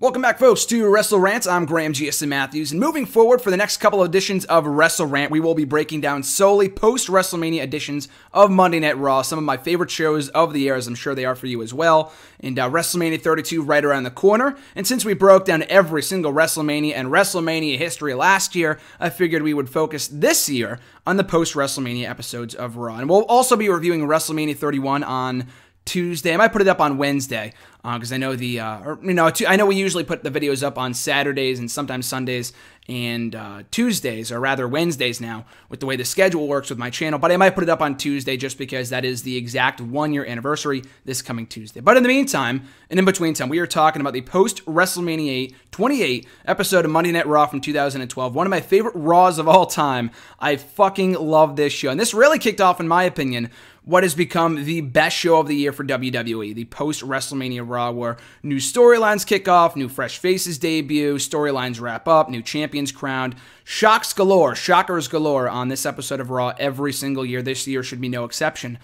Welcome back, folks, to Wrestle Rants. I'm Graham GSM Matthews, and moving forward for the next couple of editions of Wrestle Rant, we will be breaking down solely post WrestleMania editions of Monday Night Raw, some of my favorite shows of the year, as I'm sure they are for you as well. And uh, WrestleMania 32 right around the corner. And since we broke down every single WrestleMania and WrestleMania history last year, I figured we would focus this year on the post WrestleMania episodes of Raw. And we'll also be reviewing WrestleMania 31 on Tuesday. I might put it up on Wednesday because uh, I know the uh, or you know I know we usually put the videos up on Saturdays and sometimes Sundays and uh, Tuesdays or rather Wednesdays now with the way the schedule works with my channel. But I might put it up on Tuesday just because that is the exact one year anniversary this coming Tuesday. But in the meantime, and in between time, we are talking about the post WrestleMania 28 episode of Monday Night Raw from 2012. One of my favorite Raws of all time. I fucking love this show, and this really kicked off, in my opinion what has become the best show of the year for WWE, the post WrestleMania Raw, where new storylines kick off, new fresh faces debut, storylines wrap up, new champions crowned, shocks galore, shockers galore on this episode of Raw every single year. This year should be no exception.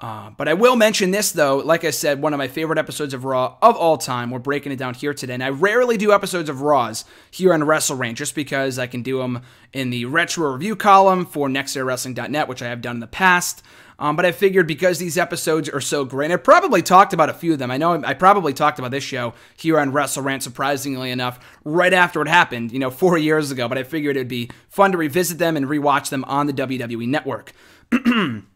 Uh, but I will mention this though, like I said, one of my favorite episodes of Raw of all time. We're breaking it down here today, and I rarely do episodes of Raws here on Wrestle Rant just because I can do them in the retro review column for NextEraWrestling.net, which I have done in the past. Um, but I figured because these episodes are so great, I probably talked about a few of them. I know I probably talked about this show here on Wrestle Rant, surprisingly enough, right after it happened, you know, four years ago. But I figured it'd be fun to revisit them and rewatch them on the WWE Network.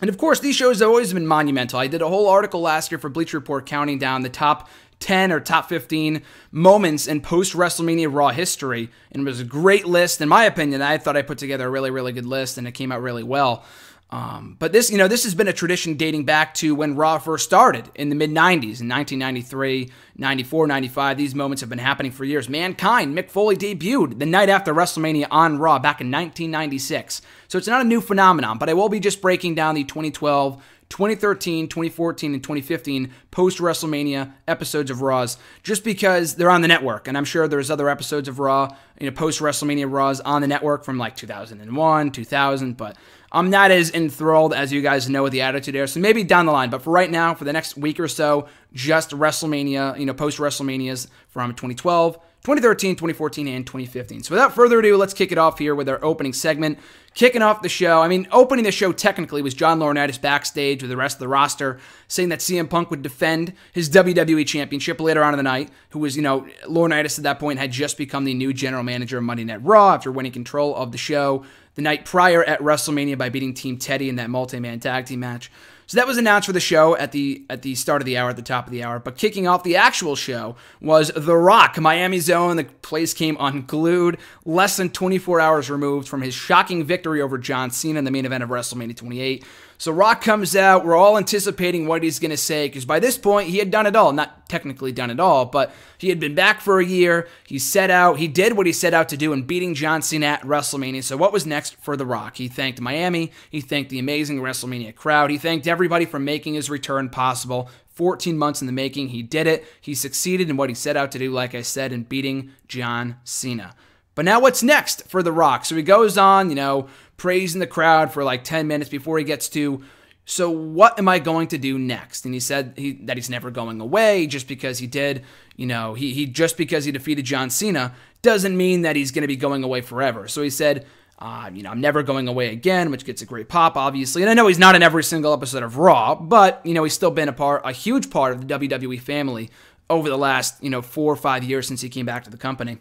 And of course, these shows have always been monumental. I did a whole article last year for Bleacher Report counting down the top 10 or top 15 moments in post WrestleMania Raw history. And it was a great list. In my opinion, I thought I put together a really, really good list and it came out really well. Um, but this, you know, this has been a tradition dating back to when Raw first started in the mid 90s, in 1993, 94, 95. These moments have been happening for years. Mankind, Mick Foley debuted the night after WrestleMania on Raw back in 1996. So it's not a new phenomenon, but I will be just breaking down the 2012 2013, 2014, and 2015 post WrestleMania episodes of Raws just because they're on the network. And I'm sure there's other episodes of Raw, you know, post WrestleMania Raws on the network from like 2001, 2000, but I'm not as enthralled as you guys know with the attitude era. So maybe down the line, but for right now, for the next week or so, just WrestleMania, you know, post WrestleManias from 2012, 2013, 2014, and 2015. So without further ado, let's kick it off here with our opening segment. Kicking off the show, I mean, opening the show technically was John Laurinaitis backstage with the rest of the roster saying that CM Punk would defend his WWE Championship later on in the night. Who was, you know, Laurinaitis at that point had just become the new general manager of Monday Night Raw after winning control of the show the night prior at WrestleMania by beating Team Teddy in that multi-man tag team match. So that was announced for the show at the at the start of the hour, at the top of the hour. But kicking off the actual show was The Rock, Miami Zone. The place came unglued, less than 24 hours removed from his shocking victory over John Cena in the main event of WrestleMania 28. So Rock comes out. We're all anticipating what he's going to say because by this point he had done it all. Not technically done it all, but he had been back for a year. He set out. He did what he set out to do in beating John Cena at WrestleMania. So what was next for The Rock? He thanked Miami. He thanked the amazing WrestleMania crowd. He thanked everybody for making his return possible. 14 months in the making. He did it. He succeeded in what he set out to do, like I said, in beating John Cena. But now what's next for The Rock? So he goes on, you know, praising the crowd for like 10 minutes before he gets to so what am I going to do next? And he said he, that he's never going away just because he did, you know, he, he just because he defeated John Cena doesn't mean that he's going to be going away forever. So he said, uh, you know, I'm never going away again, which gets a great pop, obviously. And I know he's not in every single episode of Raw, but you know, he's still been a part, a huge part of the WWE family over the last, you know, four or five years since he came back to the company.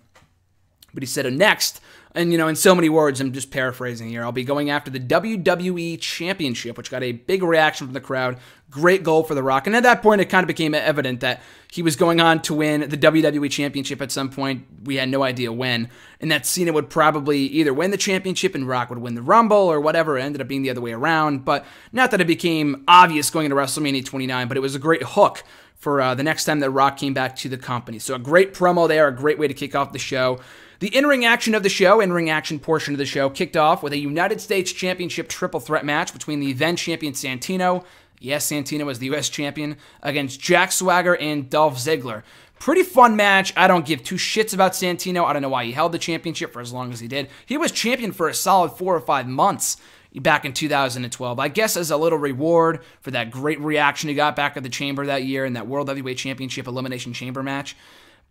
But he said, next, and you know, in so many words, I'm just paraphrasing here. I'll be going after the WWE Championship, which got a big reaction from the crowd. Great goal for The Rock. And at that point, it kind of became evident that he was going on to win the WWE Championship at some point. We had no idea when. And that Cena would probably either win the championship and Rock would win the Rumble or whatever. It ended up being the other way around. But not that it became obvious going into WrestleMania 29, but it was a great hook for uh, the next time that Rock came back to the company. So a great promo there, a great way to kick off the show. The in ring action of the show, in ring action portion of the show, kicked off with a United States Championship triple threat match between the then champion Santino, yes, Santino was the U.S. champion, against Jack Swagger and Dolph Ziggler. Pretty fun match. I don't give two shits about Santino. I don't know why he held the championship for as long as he did. He was champion for a solid four or five months back in 2012. I guess as a little reward for that great reaction he got back at the chamber that year in that World Heavyweight Championship Elimination Chamber match.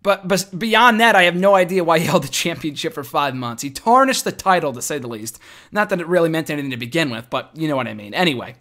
But, but beyond that, I have no idea why he held the championship for five months. He tarnished the title, to say the least. Not that it really meant anything to begin with, but you know what I mean. Anyway,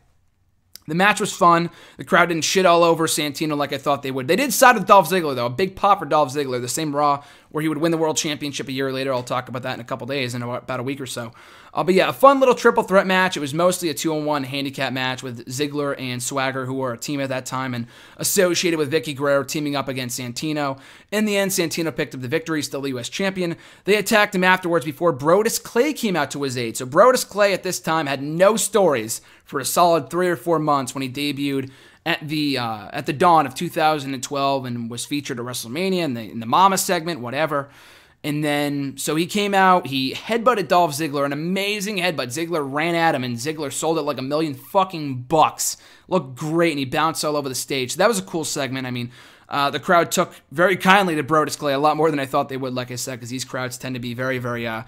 the match was fun. The crowd didn't shit all over Santino like I thought they would. They did side with Dolph Ziggler, though. A big pop for Dolph Ziggler. The same Raw where he would win the World Championship a year later. I'll talk about that in a couple days, in about a week or so. Uh, but yeah, a fun little triple threat match. It was mostly a two on one handicap match with Ziggler and Swagger, who were a team at that time and associated with Vickie Guerrero teaming up against Santino. In the end, Santino picked up the victory, still the U.S. champion. They attacked him afterwards before Brodus Clay came out to his aid. So Brodus Clay at this time had no stories for a solid three or four months when he debuted at the uh, at the dawn of 2012 and was featured at WrestleMania in the, in the Mama segment, whatever. And then, so he came out, he headbutted Dolph Ziggler, an amazing headbutt. Ziggler ran at him, and Ziggler sold it like a million fucking bucks. Looked great, and he bounced all over the stage. That was a cool segment. I mean, uh, the crowd took very kindly to Brodus Clay, a lot more than I thought they would, like I said, because these crowds tend to be very, very, uh,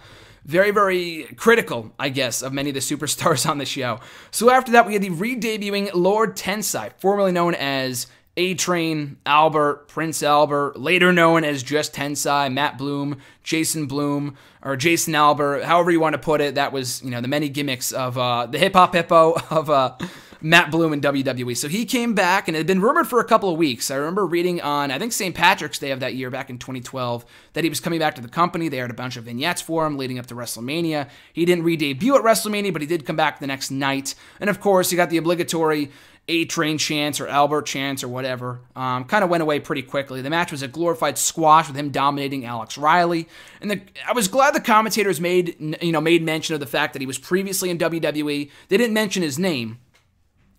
very, very critical, I guess, of many of the superstars on the show. So after that, we had the re-debuting Lord Tensai, formerly known as a Train, Albert, Prince Albert, later known as just Tensai, Matt Bloom, Jason Bloom, or Jason Albert, however you want to put it. That was, you know, the many gimmicks of uh, the hip hop hippo of uh, Matt Bloom in WWE. So he came back and it had been rumored for a couple of weeks. I remember reading on, I think, St. Patrick's Day of that year back in 2012, that he was coming back to the company. They aired a bunch of vignettes for him leading up to WrestleMania. He didn't re debut at WrestleMania, but he did come back the next night. And of course, he got the obligatory a Train chance or Albert chance or whatever. Um, kind of went away pretty quickly. The match was a glorified squash with him dominating Alex Riley, and the, I was glad the commentators made you know made mention of the fact that he was previously in WWE. They didn't mention his name,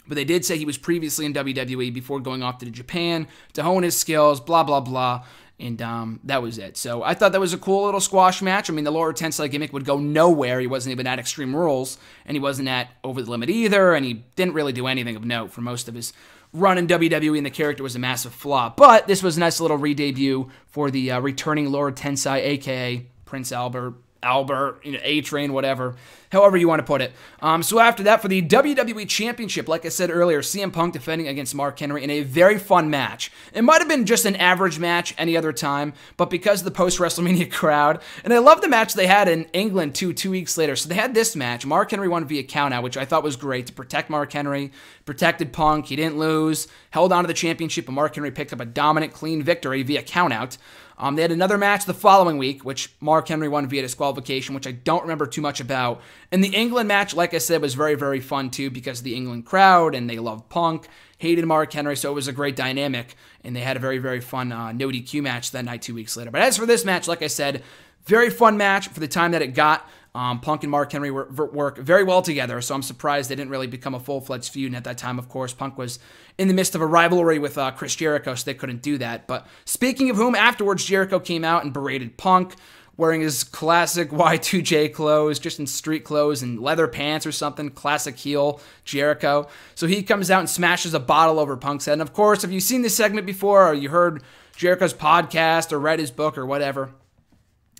but they did say he was previously in WWE before going off to Japan to hone his skills. Blah blah blah. And um, that was it. So I thought that was a cool little squash match. I mean, the Lord Tensai gimmick would go nowhere. He wasn't even at Extreme Rules, and he wasn't at Over the Limit either, and he didn't really do anything of note for most of his run in WWE, and the character was a massive flop. But this was a nice little re-debut for the uh, returning Lord Tensai, aka Prince Albert, Albert, you know, A Train, whatever however you want to put it. Um, so after that, for the WWE Championship, like I said earlier, CM Punk defending against Mark Henry in a very fun match. It might have been just an average match any other time, but because of the post WrestleMania crowd, and I love the match they had in England two two weeks later. So they had this match. Mark Henry won via countout, which I thought was great to protect Mark Henry, protected Punk. He didn't lose, held on to the championship, and Mark Henry picked up a dominant, clean victory via countout. Um, they had another match the following week, which Mark Henry won via disqualification, which I don't remember too much about. And the England match, like I said, was very, very fun too because the England crowd and they love Punk, hated Mark Henry, so it was a great dynamic. And they had a very, very fun uh, no DQ match that night two weeks later. But as for this match, like I said, very fun match for the time that it got. Um, Punk and Mark Henry work very well together, so I'm surprised they didn't really become a full fledged feud. And at that time, of course, Punk was in the midst of a rivalry with uh, Chris Jericho, so they couldn't do that. But speaking of whom, afterwards, Jericho came out and berated Punk, wearing his classic Y2J clothes, just in street clothes and leather pants or something, classic heel Jericho. So he comes out and smashes a bottle over Punk's head. And of course, if you've seen this segment before or you heard Jericho's podcast or read his book or whatever,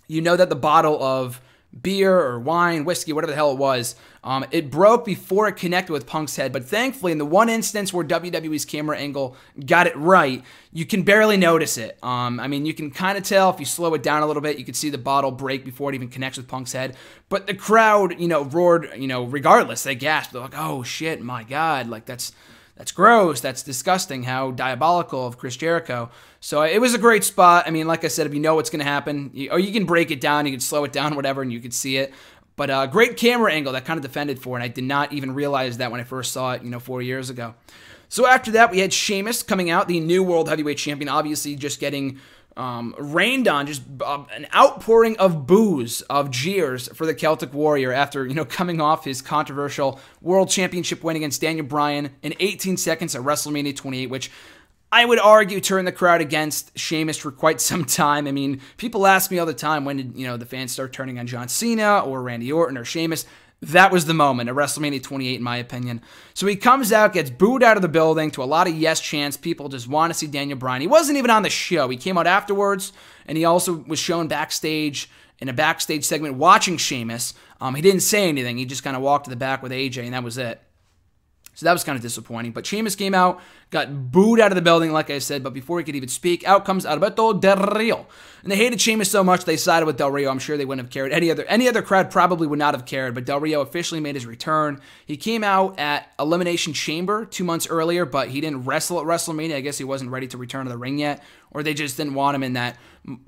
you know that the bottle of beer or wine, whiskey, whatever the hell it was. Um, it broke before it connected with Punk's head, but thankfully, in the one instance where WWE's camera angle got it right, you can barely notice it. Um, I mean, you can kind of tell if you slow it down a little bit, you can see the bottle break before it even connects with Punk's head. But the crowd, you know, roared, you know, regardless, they gasped. They're like, "Oh shit, my god!" Like that's that's gross. That's disgusting. How diabolical of Chris Jericho. So it was a great spot. I mean, like I said, if you know what's going to happen, you, or you can break it down, you can slow it down, whatever, and you can see it. But uh, great camera angle that kind of defended for, and I did not even realize that when I first saw it, you know, four years ago. So after that, we had Sheamus coming out, the new World Heavyweight Champion, obviously just getting um, rained on, just uh, an outpouring of boos, of jeers for the Celtic Warrior after, you know, coming off his controversial World Championship win against Daniel Bryan in 18 seconds at WrestleMania 28, which I would argue turned the crowd against Sheamus for quite some time. I mean, people ask me all the time when did, you know, the fans start turning on John Cena or Randy Orton or Sheamus. That was the moment at WrestleMania 28, in my opinion. So he comes out, gets booed out of the building to a lot of yes chants. People just want to see Daniel Bryan. He wasn't even on the show. He came out afterwards, and he also was shown backstage in a backstage segment watching Sheamus. Um, he didn't say anything. He just kind of walked to the back with AJ, and that was it. So that was kind of disappointing. But Sheamus came out, got booed out of the building, like I said. But before he could even speak, out comes Alberto Del Rio, and they hated Sheamus so much they sided with Del Rio. I'm sure they wouldn't have cared. Any other any other crowd probably would not have cared. But Del Rio officially made his return. He came out at Elimination Chamber two months earlier, but he didn't wrestle at WrestleMania. I guess he wasn't ready to return to the ring yet, or they just didn't want him in that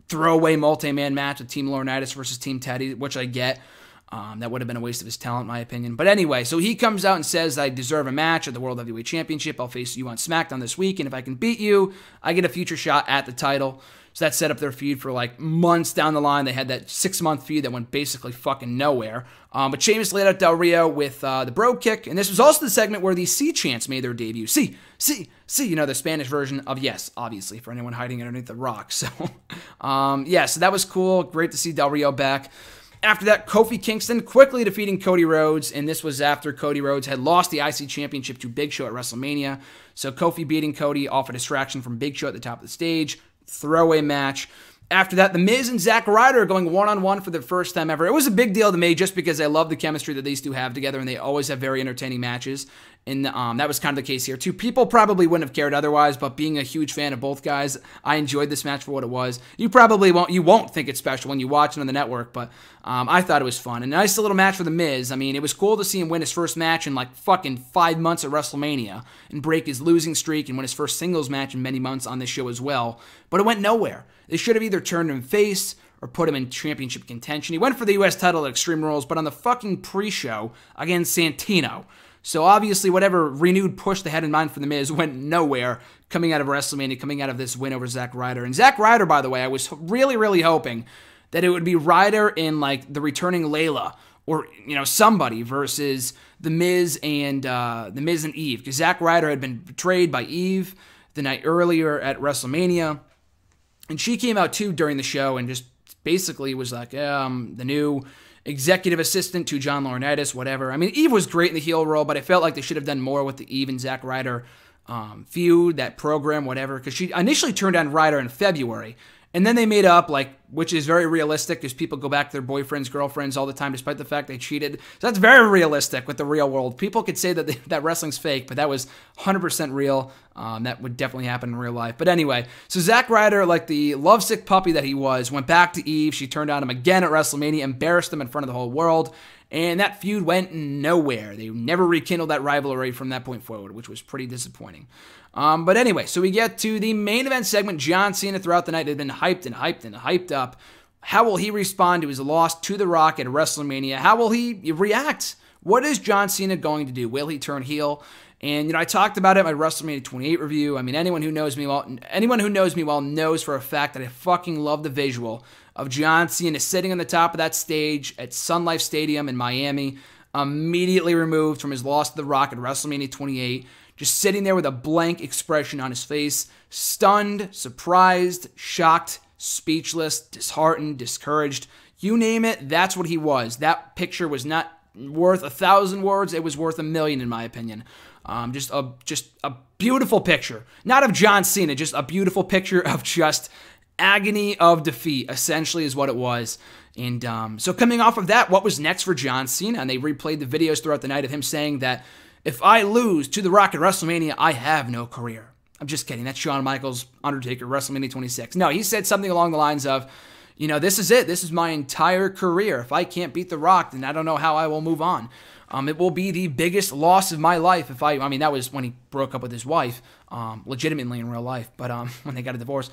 throwaway multi-man match with Team Laurinaitis versus Team Teddy, which I get. Um, that would have been a waste of his talent, my opinion. But anyway, so he comes out and says, I deserve a match at the World Heavyweight Championship. I'll face you on SmackDown this week, and if I can beat you, I get a future shot at the title. So that set up their feud for like months down the line. They had that six month feud that went basically fucking nowhere. Um, but Sheamus laid out Del Rio with uh, the Brogue Kick, and this was also the segment where the Sí chants made their debut. Sí, Sí, Sí, you know, the Spanish version of yes, obviously, for anyone hiding underneath the rock. So, um, yeah, so that was cool. Great to see Del Rio back. After that, Kofi Kingston quickly defeating Cody Rhodes, and this was after Cody Rhodes had lost the IC Championship to Big Show at WrestleMania. So Kofi beating Cody off a distraction from Big Show at the top of the stage. Throwaway match. After that, The Miz and Zack Ryder are going one on one for the first time ever. It was a big deal to me just because I love the chemistry that these two have together and they always have very entertaining matches. And um, that was kind of the case here too. People probably wouldn't have cared otherwise, but being a huge fan of both guys, I enjoyed this match for what it was. You probably won't you won't think it's special when you watch it on the network, but um, I thought it was fun. And a nice little match for the Miz. I mean, it was cool to see him win his first match in like fucking five months at WrestleMania and break his losing streak and win his first singles match in many months on this show as well. But it went nowhere. They should have either turned him face or put him in championship contention. He went for the U.S. title at Extreme Rules, but on the fucking pre-show against Santino. So obviously, whatever renewed push they had in mind for The Miz went nowhere coming out of WrestleMania, coming out of this win over Zack Ryder. And Zack Ryder, by the way, I was really, really hoping that it would be Ryder in like the returning Layla or you know somebody versus The Miz and uh, The Miz and Eve because Zack Ryder had been betrayed by Eve the night earlier at WrestleMania, and she came out too during the show and just basically was like, um, the new executive assistant to John Laurinaitis, whatever. I mean, Eve was great in the heel role, but I felt like they should have done more with the Eve and Zack Ryder um, feud, that program, whatever. Because she initially turned on Ryder in February, and then they made up, like, which is very realistic because people go back to their boyfriends, girlfriends all the time, despite the fact they cheated. So that's very realistic with the real world. People could say that they, that wrestling's fake, but that was 100% real. Um, that would definitely happen in real life. But anyway, so Zack Ryder, like the lovesick puppy that he was, went back to Eve. She turned on him again at WrestleMania, embarrassed him in front of the whole world. And that feud went nowhere. They never rekindled that rivalry from that point forward, which was pretty disappointing. Um, but anyway, so we get to the main event segment. John Cena throughout the night had been hyped and hyped and hyped up. How will he respond to his loss to The Rock at WrestleMania? How will he react? What is John Cena going to do? Will he turn heel? And you know, I talked about it in my WrestleMania 28 review. I mean, anyone who knows me well, anyone who knows me well knows for a fact that I fucking love the visual of John Cena sitting on the top of that stage at Sun Life Stadium in Miami, immediately removed from his loss to The Rock at WrestleMania 28, just sitting there with a blank expression on his face, stunned, surprised, shocked, speechless, disheartened, discouraged. You name it, that's what he was. That picture was not worth a thousand words, it was worth a million, in my opinion. Um, just a just a beautiful picture, not of John Cena, just a beautiful picture of just agony of defeat. Essentially, is what it was. And um, so, coming off of that, what was next for John Cena? And they replayed the videos throughout the night of him saying that if I lose to The Rock at WrestleMania, I have no career. I'm just kidding. That's Shawn Michaels, Undertaker, WrestleMania 26. No, he said something along the lines of, you know, this is it. This is my entire career. If I can't beat The Rock, then I don't know how I will move on. Um, it will be the biggest loss of my life if I. I mean, that was when he broke up with his wife, um, legitimately in real life, but um, when they got a divorce.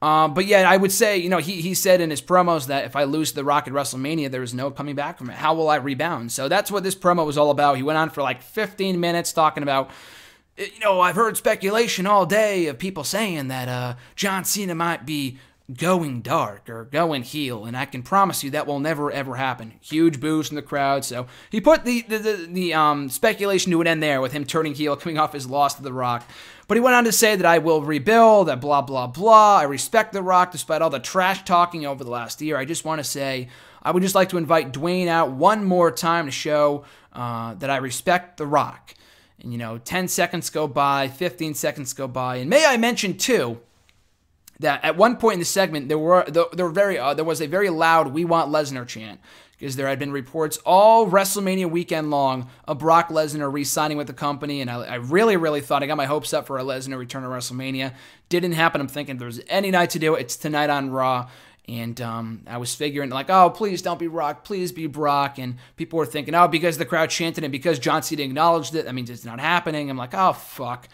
Um, but yeah, I would say, you know, he, he said in his promos that if I lose the Rock at WrestleMania, there is no coming back from it. How will I rebound? So that's what this promo was all about. He went on for like 15 minutes talking about, you know, I've heard speculation all day of people saying that uh, John Cena might be going dark or going heel, and I can promise you that will never ever happen. Huge boos from the crowd. So he put the the, the, the um, speculation to an end there with him turning heel, coming off his loss to The Rock. But he went on to say that I will rebuild, that blah blah blah. I respect The Rock despite all the trash talking over the last year. I just want to say I would just like to invite Dwayne out one more time to show uh, that I respect The Rock. And you know, 10 seconds go by, 15 seconds go by, and may I mention too that at one point in the segment there were there, were very uh, there was a very loud "We want Lesnar" chant because there had been reports all WrestleMania weekend long of Brock Lesnar re signing with the company. And I, I, really, really thought I got my hopes up for a Lesnar return to WrestleMania. Didn't happen. I'm thinking if there's any night to do it, it's tonight on Raw. And um, I was figuring, like, oh, please don't be Brock, please be Brock. And people were thinking, oh, because the crowd chanted and because John Cena acknowledged it, that means it's not happening. I'm like, oh, fuck.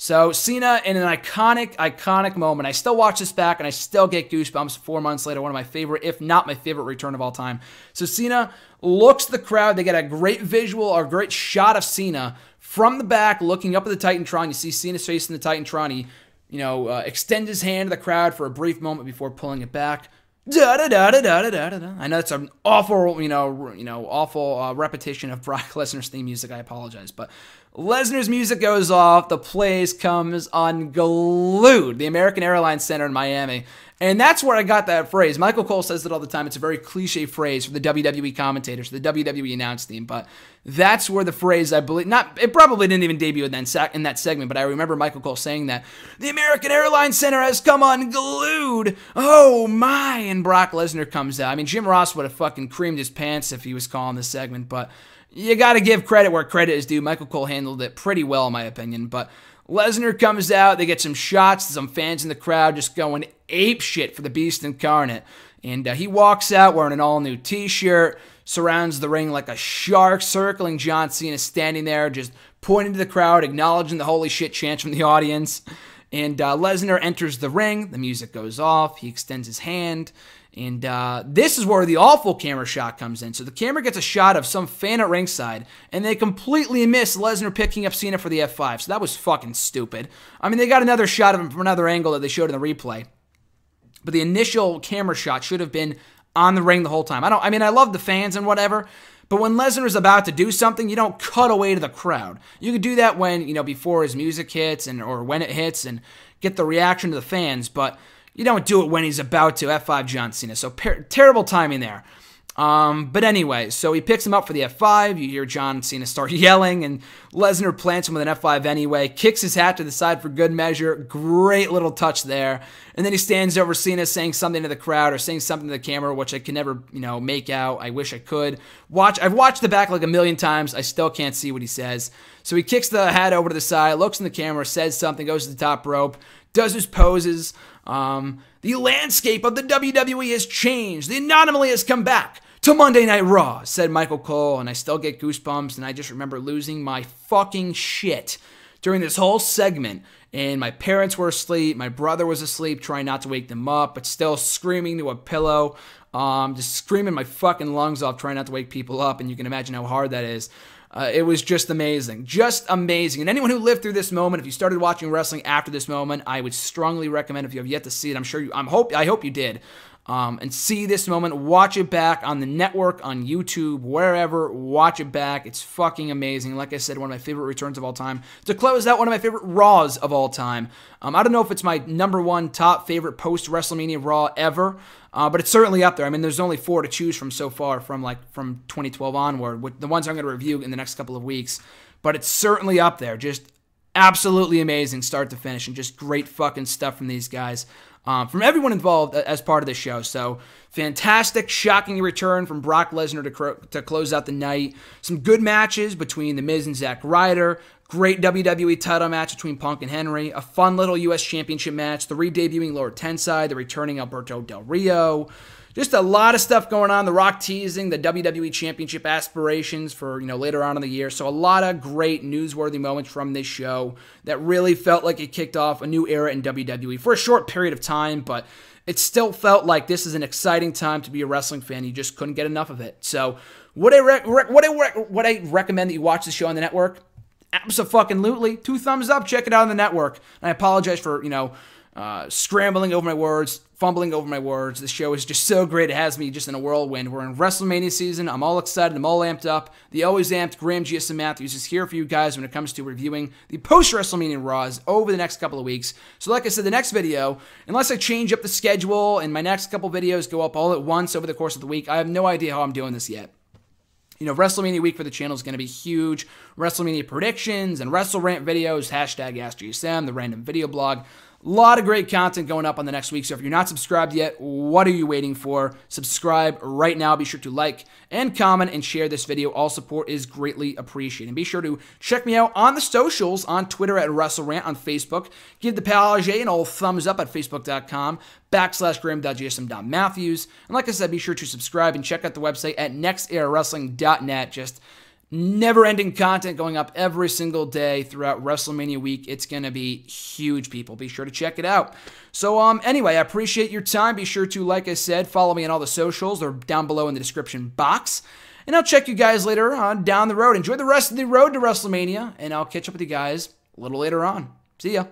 So Cena in an iconic, iconic moment. I still watch this back and I still get goosebumps four months later. One of my favorite, if not my favorite return of all time. So Cena looks the crowd. They get a great visual or a great shot of Cena from the back looking up at the Titantron. You see Cena's face in the Titantron. He, you know, uh, extends his hand to the crowd for a brief moment before pulling it back. Da da da da da da da da. I know it's an awful, you know, you know, awful uh, repetition of Brock Lesnar's theme music. I apologize, but Lesnar's music goes off. The place comes unglued. The American Airlines Center in Miami. And that's where I got that phrase. Michael Cole says it all the time. It's a very cliche phrase for the WWE commentators, the WWE announce team. But that's where the phrase, I believe, not it probably didn't even debut in that, in that segment, but I remember Michael Cole saying that the American Airlines Center has come unglued. Oh my! And Brock Lesnar comes out. I mean, Jim Ross would have fucking creamed his pants if he was calling this segment, but you got to give credit where credit is due. Michael Cole handled it pretty well, in my opinion. But Lesnar comes out. They get some shots. Some fans in the crowd just going ape shit for the Beast Incarnate. And uh, he walks out wearing an all new t shirt, surrounds the ring like a shark, circling John Cena, standing there, just pointing to the crowd, acknowledging the holy shit chants from the audience. And uh, Lesnar enters the ring. The music goes off. He extends his hand. And uh, this is where the awful camera shot comes in. So the camera gets a shot of some fan at ringside, and they completely miss Lesnar picking up Cena for the F5. So that was fucking stupid. I mean, they got another shot of him from another angle that they showed in the replay. But the initial camera shot should have been on the ring the whole time. I don't. I mean, I love the fans and whatever, but when Lesnar is about to do something, you don't cut away to the crowd. You could do that when you know before his music hits and or when it hits and get the reaction to the fans, but you don't do it when he's about to F5 John Cena. So per- terrible timing there. Um, but anyway, so he picks him up for the F5. You hear John Cena start yelling, and Lesnar plants him with an F5 anyway. Kicks his hat to the side for good measure. Great little touch there. And then he stands over Cena saying something to the crowd or saying something to the camera, which I can never, you know, make out. I wish I could. Watch. I've watched the back like a million times. I still can't see what he says. So he kicks the hat over to the side, looks in the camera, says something, goes to the top rope, does his poses. Um, the landscape of the WWE has changed. The anomaly has come back to Monday Night Raw, said Michael Cole, and I still get goosebumps, and I just remember losing my fucking shit during this whole segment. And my parents were asleep, my brother was asleep, trying not to wake them up, but still screaming to a pillow, um, just screaming my fucking lungs off, trying not to wake people up, and you can imagine how hard that is. Uh, it was just amazing. Just amazing. And anyone who lived through this moment, if you started watching wrestling after this moment, I would strongly recommend if you have yet to see it. I'm sure you I'm hope I hope you did. Um, and see this moment. Watch it back on the network, on YouTube, wherever. Watch it back. It's fucking amazing. Like I said, one of my favorite returns of all time. To close out, one of my favorite Raws of all time. Um, I don't know if it's my number one top favorite post WrestleMania Raw ever. Uh, but it's certainly up there. I mean, there's only four to choose from so far from like from 2012 onward. The ones I'm going to review in the next couple of weeks, but it's certainly up there. Just absolutely amazing start to finish, and just great fucking stuff from these guys, um, from everyone involved as part of the show. So fantastic, shocking return from Brock Lesnar to, to close out the night. Some good matches between The Miz and Zack Ryder. Great WWE title match between Punk and Henry. A fun little U.S. Championship match. The re-debuting Lord Tensai. The returning Alberto Del Rio. Just a lot of stuff going on. The Rock teasing the WWE Championship aspirations for you know later on in the year. So a lot of great newsworthy moments from this show that really felt like it kicked off a new era in WWE for a short period of time, but it still felt like this is an exciting time to be a wrestling fan. You just couldn't get enough of it. So would I, rec- would I, rec- would I recommend that you watch the show on the network? Absolutely. Two thumbs up. Check it out on the network. And I apologize for, you know, uh, scrambling over my words, fumbling over my words. The show is just so great. It has me just in a whirlwind. We're in WrestleMania season. I'm all excited. I'm all amped up. The always amped Graham GSM Matthews is here for you guys when it comes to reviewing the post WrestleMania Raws over the next couple of weeks. So, like I said, the next video, unless I change up the schedule and my next couple videos go up all at once over the course of the week, I have no idea how I'm doing this yet. You know, WrestleMania week for the channel is going to be huge. WrestleMania predictions and WrestleRant videos, hashtag AskGSM, the random video blog. A lot of great content going up on the next week. So if you're not subscribed yet, what are you waiting for? Subscribe right now. Be sure to like and comment and share this video. All support is greatly appreciated. And be sure to check me out on the socials on Twitter at WrestleRant, on Facebook. Give the Pal an old thumbs up at facebook.com backslash graham.gsm.matthews. And like I said, be sure to subscribe and check out the website at nexterawrestling.net. Just never ending content going up every single day throughout WrestleMania week. It's going to be huge, people. Be sure to check it out. So, um, anyway, I appreciate your time. Be sure to, like I said, follow me on all the socials. They're down below in the description box. And I'll check you guys later on down the road. Enjoy the rest of the road to WrestleMania, and I'll catch up with you guys a little later on. See ya.